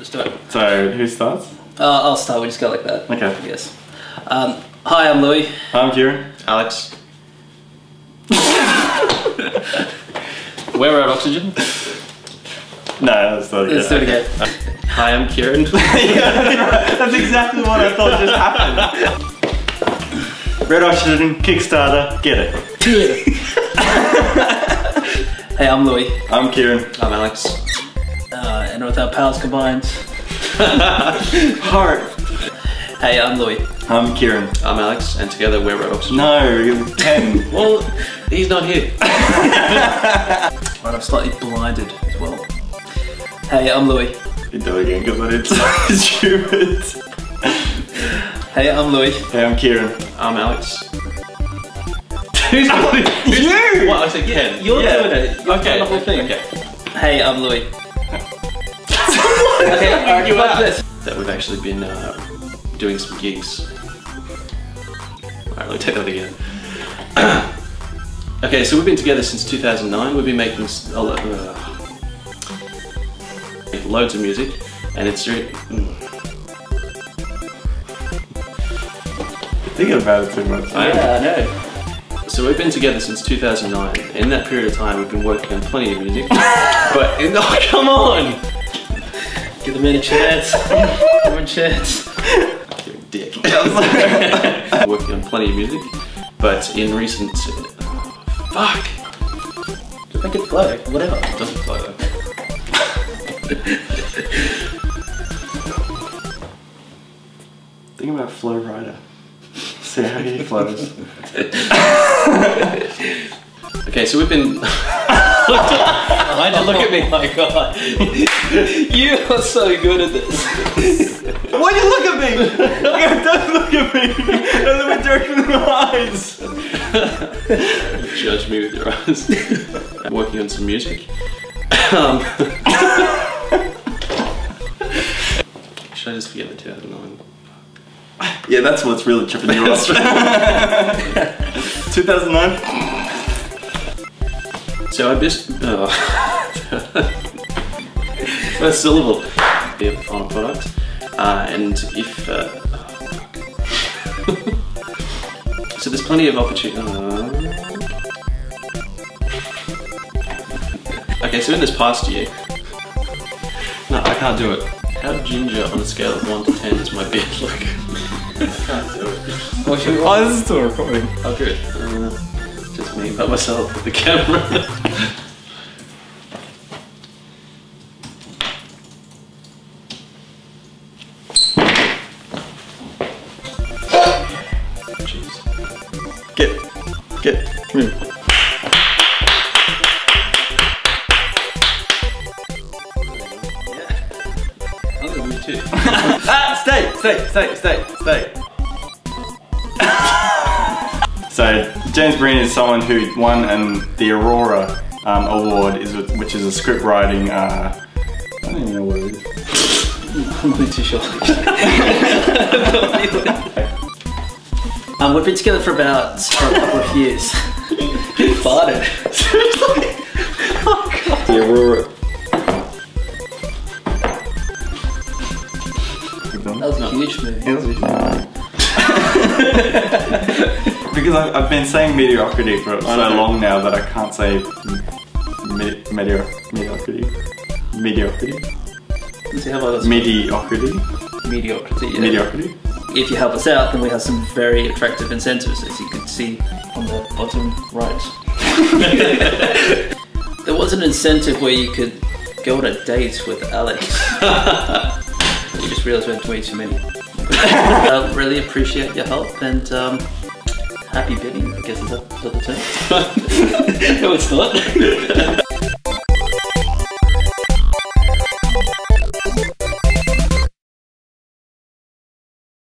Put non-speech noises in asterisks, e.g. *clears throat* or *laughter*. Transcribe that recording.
let's do it. So, who starts? Uh, I'll start. We just go like that. Okay. Yes. Um, hi, I'm Louis. I'm Kieran. Alex. Where at Oxygen? No, that's not Let's do it again. Hi, I'm Kieran. *laughs* That's exactly what I thought just happened. Red Oxygen, Kickstarter, get it. *laughs* Hey, I'm Louis. I'm Kieran. I'm Alex. And with our powers combined. *laughs* Heart. Hey, I'm Louis. I'm Kieran. I'm Alex, and together we're Oxygen. No, Ken. *laughs* Well, he's not here. *laughs* Right, I'm slightly blinded as well. Hey, I'm Louis. you do it again because I did so stupid. Hey, I'm Louis. Hey, I'm Kieran. I'm Alex. Who's going? You! What? I said Ken. You're Yeah. doing it. You're Okay. the whole thing. Okay. Hey, I'm Louis. Okay, alright, You fuck out. this. That we've actually been uh, doing some gigs. Alright, let me take that again. *clears throat* okay, so we've been together since 2009. We've been making s- a lo- uh, loads of music, and it's re- mm, Thinking about it too much. I. Yeah, I know. So we've been together since 2009. In that period of time, we've been working on plenty of music. *laughs* but oh, come on, Give the man a chance. Give him a chance. you're a dick. *laughs* working on plenty of music, but in recent, uh, fuck, Make it flow. Whatever. it doesn't flow. Think about Flow Rider. See how he flows. *laughs* Okay, so we've been. Why'd you look at me? Oh my god. you are so good at this. Why you look at me? Yeah, don't look at me. And then we're directing the eyes. judge me with your eyes. I'm working on some music. Um, should I just forget the 2009? Yeah, that's what's really tripping you up. *laughs* 2009. So I just. Oh. *laughs* First syllable a product. Uh, and if. Uh, *laughs* so there's plenty of opportunity. Uh, okay, so in this past year. No, I can't do it. How ginger on a scale of 1 to 10 is my beard look? *laughs* I can't do it. Oh, this is still recording. Oh, good. Uh, just me by myself with the camera. Jeez. Get, get, move. I'm gonna move too. *laughs* Ah, stay, stay, stay, stay, stay. so James Breen is someone who won an, the Aurora um, Award, is which is a script writing. Uh, I don't even know what it is. I'm not too sure. *laughs* um, we've been together for about for a couple of years. Who farted? *laughs* The Aurora. That was a huge move. *laughs* because I've, I've been saying mediocrity for so long now that I can't say me- medio- mediocrity. Mediocrity. So how about this? Mediocrity. mediocrity? yeah. Mediocrity. If you help us out, then we have some very attractive incentives, as you can see on the bottom right. *laughs* there was an incentive where you could go on a date with Alex. *laughs* we just realised we had way too many. *laughs* uh, really appreciate your help and um, happy bidding, I guess is that, is that the term? *laughs* no, it's not. *laughs*